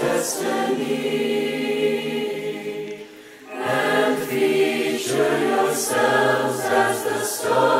destiny and feature yourselves as the stars.